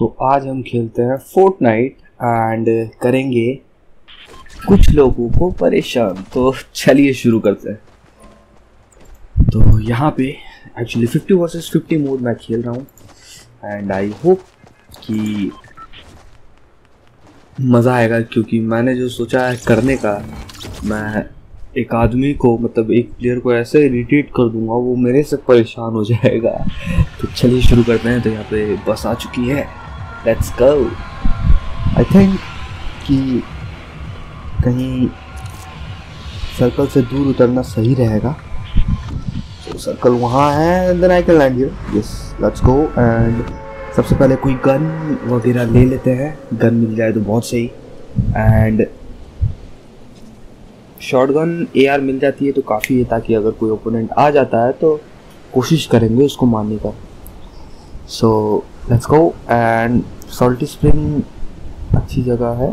तो आज हम खेलते हैं फोर्ट नाइट एंड करेंगे कुछ लोगों को परेशान। तो चलिए शुरू करते हैं। तो यहाँ पे एक्चुअली 50 वर्सेस 50 मोड मैं खेल रहा हूँ। एंड आई होप कि मज़ा आएगा क्योंकि मैंने जो सोचा है करने का, मैं एक आदमी को मतलब एक प्लेयर को ऐसे इरिटेट कर दूँगा, वो मेरे से परेशान हो जाएगा। तो चलिए शुरू करते हैं। तो यहाँ पे बस आ चुकी है। लेट्स गो आई थिंक कि कहीं सर्कल से दूर उतरना सही रहेगा। तो सर्कल वहाँ है then I can land here yes let's go and सबसे पहले कोई गन वगैरह ले लेते हैं। गन मिल जाए तो बहुत सही। And shotgun A R मिल जाती है तो काफ़ी है ताकि अगर कोई ओपोनेंट आ जाता है तो कोशिश करेंगे उसको मारने का। So let's go and Salty Spring अच्छी जगह है।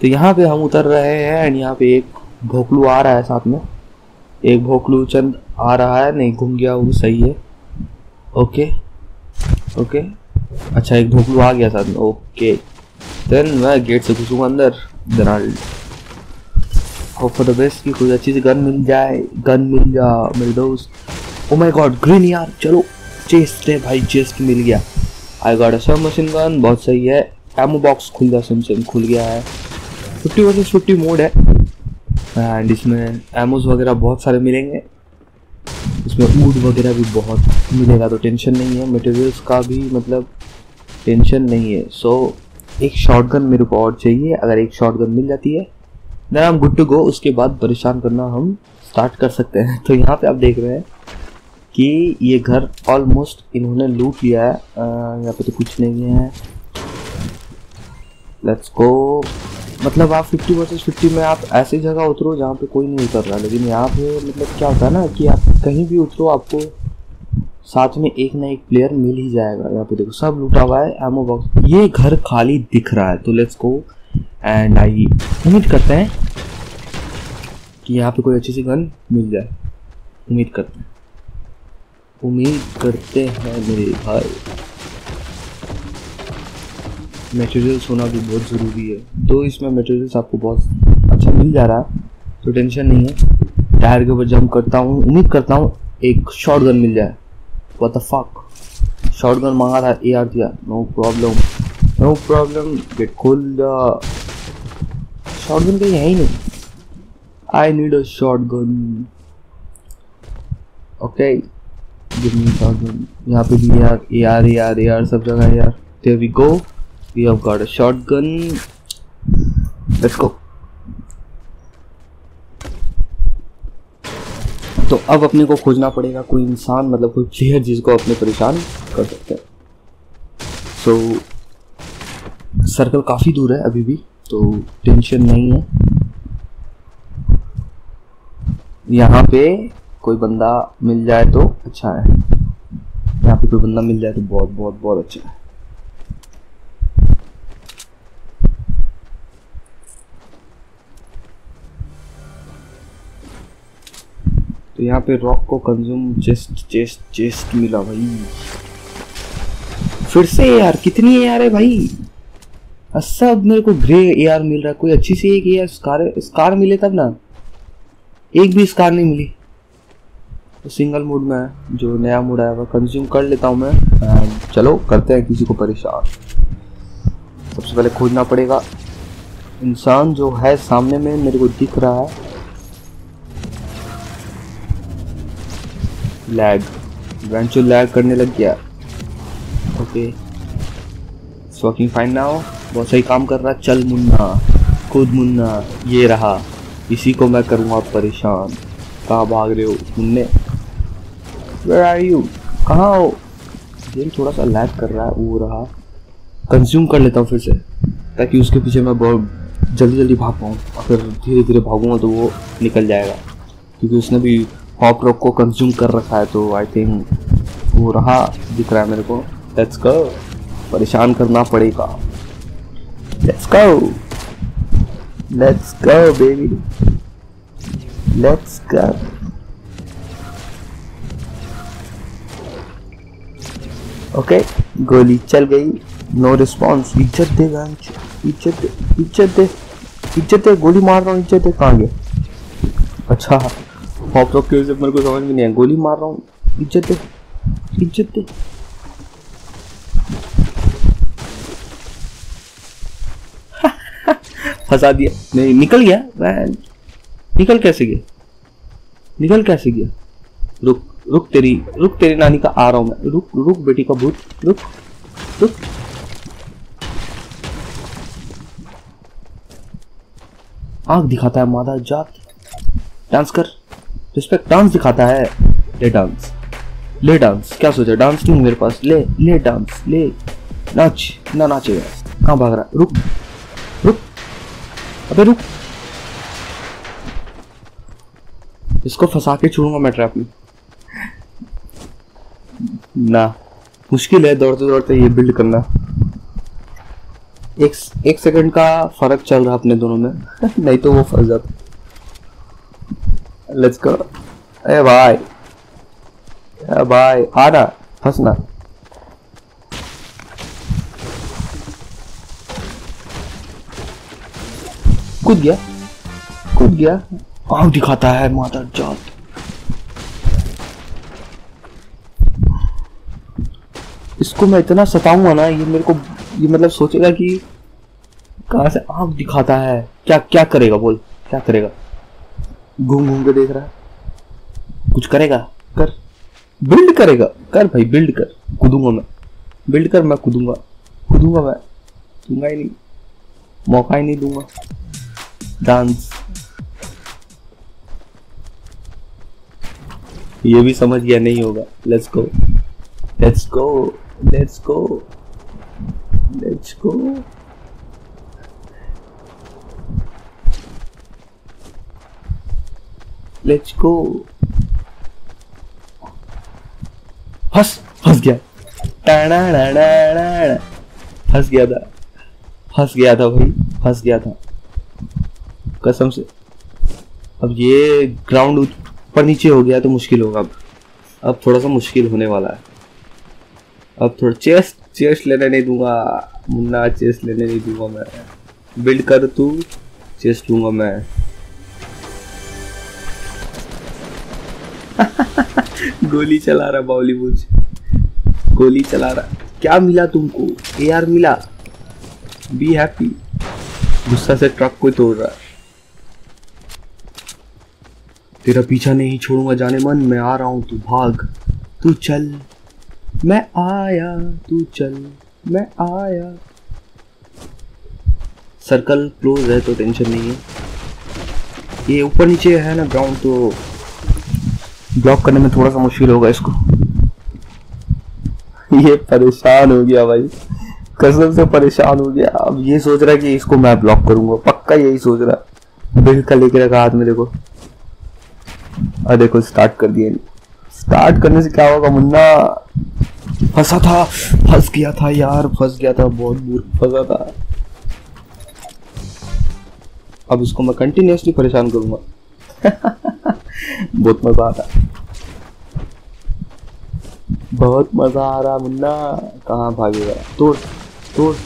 तो यहाँ पे हम उतर रहे हैं एंड यहाँ पे एक भोकलू आ रहा है साथ में। एक भोकलू चंद आ रहा है। नहीं, घूम गया, वो सही है। ओके ओके अच्छा एक भोकलू आ गया साथ में। ओके देन मैं गेट से घुसूँगा अंदर। Then I hope for the best कि कोई अच्छी सी गन मिल जाए गन मिल जा मेरे दोस्त। ओ माय गॉड ग्रीन यार चलो। चेस्ट है भाई चेस्ट मिल गया। I got a machine gun बहुत सही है। एमो बॉक्स खुल गया सिम सिम खुल गया है। 50 वर्सेस 50 मोड है। एंड इसमें एमोज वगैरह बहुत सारे मिलेंगे। इसमें ऊड वगैरह भी बहुत मिलेगा तो टेंशन नहीं है। मटेरियल्स का भी मतलब टेंशन नहीं है। सो so, एक शॉटगन मेरे को और चाहिए अगर एक शॉटगन मिल जाती है देन हम गुड टू गो उसके बाद परेशान करना हम स्टार्ट कर सकते हैं। तो यहाँ पे आप देख रहे हैं कि ये घर ऑलमोस्ट इन्होंने लूट लिया है। यहाँ पे तो कुछ नहीं है। लेट्स गो मतलब आप 50 वर्सेस 50 में आप ऐसी जगह उतरो जहाँ पे कोई नहीं उतर रहा। लेकिन यहाँ पे मतलब क्या होता है ना कि आप कहीं भी उतरो, आपको साथ में एक ना एक प्लेयर मिल ही जाएगा। यहाँ पे देखो, सब लूटा हुआ है। एमओ बॉक्स ये घर खाली दिख रहा है। तो लेट्स गो एंड आई उम्मीद करते हैं कि यहाँ पे कोई अच्छी सी गन मिल जाए। उम्मीद करते हैं। उम्मीद करते हैं मेरे भाई। मटेरियल्स होना भी बहुत ज़रूरी है। तो इसमें मटेरियल्स आपको बहुत अच्छा मिल जा रहा है तो टेंशन नहीं है। टायर के ऊपर जंप करता हूँ। उम्मीद करता हूँ एक शॉर्ट गन मिल जाए। What the fuck short gun मांगा था ए आर दिया। No problem no problem gate खोल शॉर्ट गन कहीं है ही नहीं I need a shotgun okay give me यहाँ पे भी यार A R A R A R सब जगह यार। There we go we have got a shotgun. Let's go. तो अब अपने को खोजना पड़ेगा कोई इंसान मतलब कोई प्लेयर जिसको अपने परेशान कर सकते हैं। सो so, सर्कल काफ़ी दूर है अभी भी। तो टेंशन नहीं है। यहाँ पे कोई बंदा मिल जाए तो अच्छा है। यहाँ पे कोई बंदा मिल जाए तो बहुत बहुत बहुत अच्छा है। तो यहाँ पे रॉक को कंज्यूम चेस्ट चेस्ट चेस्ट मिला भाई। फिर से यार कितनी ए आर है भाई? सब मेरे को ग्रे ए आर मिल रहा है। कोई अच्छी सी एक ए स्कार स्कार मिले तब ना? एक भी स्कार नहीं मिली। तो सिंगल मोड में जो नया मोड आया, वो कंज्यूम कर लेता हूँ मैं। चलो, करते हैं किसी को परेशान। सबसे पहले खोजना पड़ेगा। इंसान जो है सामने में, मेरे को दिख रहा है। लैग लैग करने लग गया। ओके वर्किंग फाइन नाउ बहुत सही काम कर रहा है। चल मुन्ना खुद मुन्ना, ये रहा। इसी को मैं करूँगा परेशान। कहाँ भाग रहे हो मुन्ने? वेर आर यू कहाँ हो? गेम थोड़ा सा लैग कर रहा है, वो रहा। कंज्यूम कर लेता हूँ फिर से, ताकि उसके पीछे मैं बहुत जल्दी जल्दी भाग पाऊँ। अगर धीरे धीरे भागूँगा तो वो निकल जाएगा। क्योंकि उसने भी हॉप रॉक को कंज्यूम कर रखा है तो आई थिंक वो रहा, दिख रहा है मेरे को। लेट्स गो परेशान करना पड़ेगा। Let's go. Let's go, baby. Let's go. Okay गोली चल गई. नो रिस्पॉन्स इज़्ज़त दे गंज इज़्ज़त इज़्ज़त दे. इज़्ज़त दे गोली मार रहा हूँ इज़्ज़त दे. कहाँ गए अच्छा मेरे को समझ में नहीं आया गोली मार रहा हूँ. इज़्ज़त दे इज़्ज़त फंसा दिया। नहीं, निकल गया। मैं निकल कैसे गया? निकल कैसे गया? रुक रुक तेरी रुक तेरी नानी का आ रहा हूँ मैं। रुक रुक बेटी का भूत, रुक रुक। आँख दिखाता है मादा जात डांस कर। रिस्पेक्ट डांस दिखाता है। ले डांस ले डांस क्या सोचा? डांस नहीं मेरे पास। ले ले डांस ले। नाच, ना नाचेगा कहाँ भाग रहा रुक। अबे रुक। इसको फंसा के छोड़ूँगा मैं ट्रैप में। ना, मुश्किल है दौड़ते दौड़ते ये बिल्ड करना। एक एक सेकंड का फ़र्क चल रहा अपने दोनों में। नहीं तो वो फंस जाता। लेट्स गो ए भाई। ए भाई, आना, फंसना। कूद गया। कूद गया। आँख दिखाता है माता जात। इसको मैं इतना सताऊँगा ना, ये मेरे को, ये मतलब सोचेगा कि कहा से आँख दिखाता है। क्या क्या करेगा बोल, क्या करेगा? घूम घूम के देख रहा है। कुछ करेगा? कर। बिल्ड करेगा। कर भाई, बिल्ड कर। कूदूँगा मैं। बिल्ड कर, मैं कूदूँगा। कूदूँगा मैं। दूँगा ही नहीं। मौका ही नहीं दूँगा। डांस। ये भी समझ गया नहीं होगा। Let's go let's go let's go let's go let's go फंस फंस गया। टाणा फंस गया था। फंस गया था भाई। फंस गया था। कसम से। अब ये ग्राउंड ऊपर नीचे हो गया तो मुश्किल होगा अब। अब थोड़ा सा मुश्किल होने वाला है। अब थोड़ा चेस्ट चेस्ट लेने नहीं दूँगा। मुन्ना चेस्ट लेने नहीं दूँगा मैं। बिल्ड कर तू चेस्ट लूँगा मैं। गोली चला रहा बॉलीवुड गोली चला रहा। क्या मिला तुमको? ए यार मिला। बी हैप्पी गुस्सा से ट्रक को तोड़ रहा है तेरा पीछा नहीं छोड़ूँगा जाने मन, मैं आ रहा हूँ, तू भाग, तू चल। मैं आया, तू चल, मैं आया। सर्कल क्लोज है तो टेंशन नहीं है। ये ऊपर नीचे है ना ग्राउंड तो ब्लॉक करने में थोड़ा सा मुश्किल होगा इसको। ये परेशान हो गया भाई। कसम से परेशान हो गया। अब ये सोच रहा है कि इसको मैं ब्लॉक करूँगा, पक्का यही सोच रहा। है बिल्ड का लेके रखा हाथ में, देखो। और देखो स्टार्ट कर दिया स्टार्ट करने से क्या होगा, मुन्ना? फंसा था, फंस गया था यार, फंस गया था, बहुत फंसा था। अब इसको मैं कंटिन्यूसली परेशान करूँगा। बहुत मज़ा आ रहा बहुत मज़ा आ रहा मुन्ना। कहाँ भागेगा? तोड़ तोड़,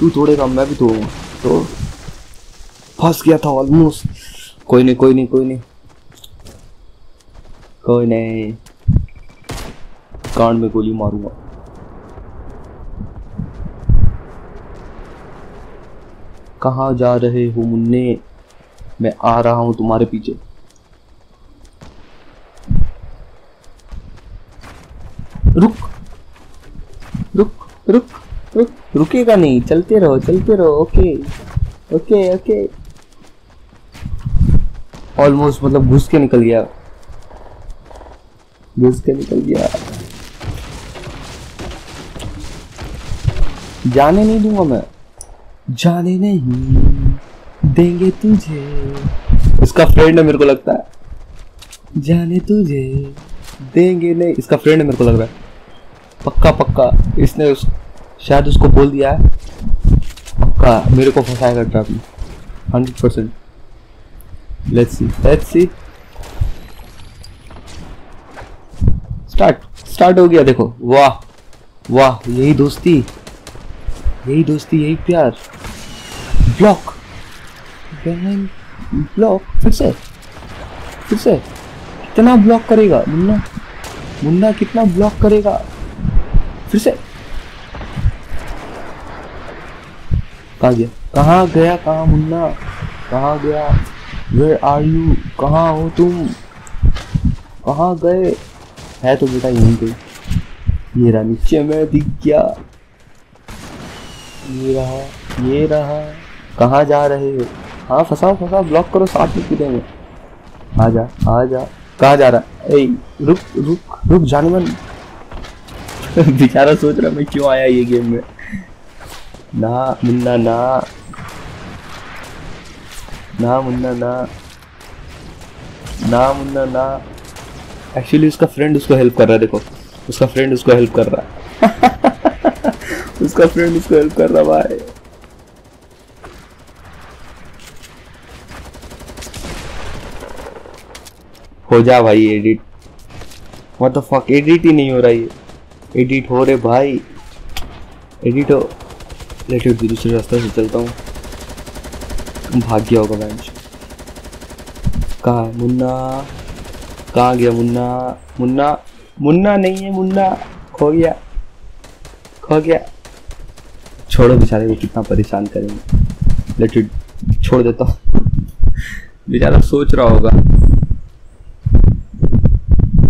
तू तोड़ेगा, मैं भी तोड़ूँगा। तोड़। फंस गया था ऑलमोस्ट कोई नहीं कोई नहीं कोई नहीं। कोई नहीं कान में गोली मारूँगा। कहा जा रहे हो मुन्ने? मैं आ रहा हूँ तुम्हारे पीछे। रुक। रुक रुक रुक। रुकेगा नहीं। चलते रहो चलते रहो। Okay okay okay. ऑलमोस्ट मतलब घुस के निकल गया। घुस के निकल गया। जाने नहीं दूँगा मैं। जाने नहीं। देंगे तुझे। इसका फ्रेंड है मेरे को लगता है। जाने तुझे। देंगे नहीं। इसका फ्रेंड है मेरे को लग रहा है। पक्का पक्का। इसने उस शायद उसको बोल दिया है। पक्का। मेरे को फंसाएगा ट्रैप में। Hundred percent let's see let's see start start हो गया, देखो। वाह वाह, यही दोस्ती यही दोस्ती, यही प्यार। ब्लॉक ब्लॉक फिर से फिर से। कितना ब्लॉक करेगा, मुन्ना? मुन्ना कितना ब्लॉक करेगा? फिर से। कहा गया? कहाँ गया, कहाँ मुन्ना? कहाँ गया? वेर आर यू कहाँ हो तुम? कहाँ गए? है तो बेटा यहीं पे। ये रहा नीचे में दिख गया। ये रहा ये रहा। कहाँ जा रहे हो? हाँ फंसाओ फंसाओ ब्लॉक करो साथ में कूदेंगे। आ जा आ जा। कहाँ जा रहा? है रुक रुक रुक जाने मन बेचारा सोच रहा मैं क्यों आया ये गेम में? ना, मुन्ना, ना। ना, मुन्ना, ना। ना, मुन्ना, ना। एक्चुअली उसका फ्रेंड उसको हेल्प कर रहा है देखो। उसका फ्रेंड उसको हेल्प कर रहा है। उसका फ्रेंड उसको हेल्प कर रहा भाई। हो जा भाई edit what the fuck edit ही नहीं हो रहा ये। एडिट हो रहे भाई। एडिट हो। लेट इट दूसरे रास्ते से चलता हूँ। भाग गया होगा बेंच कहा मुन्ना। कहाँ गया मुन्ना? मुन्ना? मुन्ना नहीं है, मुन्ना। खो गया। खो गया। छोड़ो बेचारे को कितना परेशान करेंगे। लेट इट छोड़ देता हूँ। बेचारा सोच रहा होगा।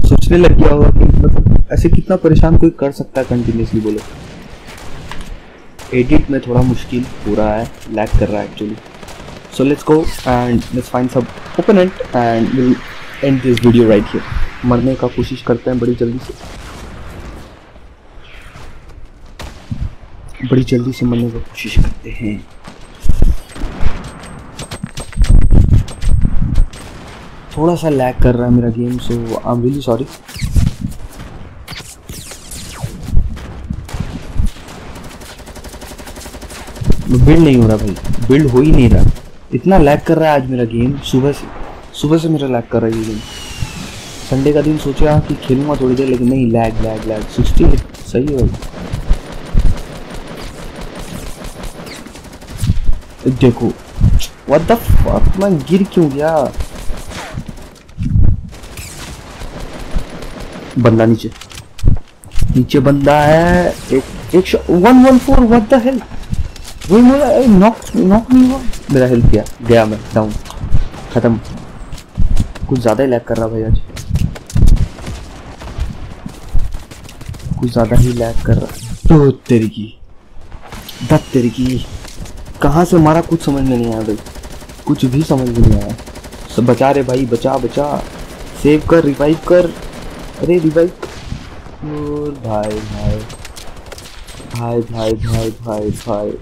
सोचने लग गया होगा कि मतलब ऐसे कितना परेशान कोई कर सकता है कंटिन्यूसली बोलो। एडिट में थोड़ा मुश्किल हो रहा है लैग कर रहा है actually so let's go and let's find some opponent and we'll end this video right here. मरने का कोशिश करते हैं बड़ी जल्दी से। बड़ी जल्दी से मरने का कोशिश करते हैं। थोड़ा सा लैग कर रहा है मेरा game so I am really sorry build नहीं हो रहा भाई। बिल्ड हो ही नहीं रहा। इतना लैग कर रहा है आज मेरा गेम सुबह से। सुबह से मेरा लैग कर रही है संडे का दिन सोचा कि खेलूँगा थोड़ी देर, लेकिन नहीं लैग लैग लैग सिक्सटी सही है देखो व्हाट द फक मैं गिर क्यों गया? बंदा नीचे। नीचे बंदा है, एक एक one one four what the hell वही मेरा नॉक नॉक नहीं हुआ? मेरा हेल्प किया गया मैं डाउन खत्म। कुछ ज़्यादा ही लैग कर रहा भाई आज। कुछ ज़्यादा ही लैग कर रहा। तो तेरी की दत तेरी की, कहाँ से मारा कुछ समझ में नहीं आया भाई। कुछ भी समझ में नहीं आया। सब बचा रे भाई, बचा बचा। सेव कर रिवाइव कर। अरे रिवाइव और भाई भाई भाई भाई भाई भाई भाई।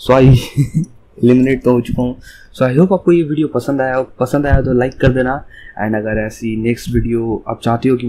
सो आई एलिमिनेट तो हो चुका हूँ। सो आई होप आपको ये वीडियो पसंद आया पसंद आया तो लाइक कर देना। एंड अगर ऐसी नेक्स्ट वीडियो आप चाहते हो कि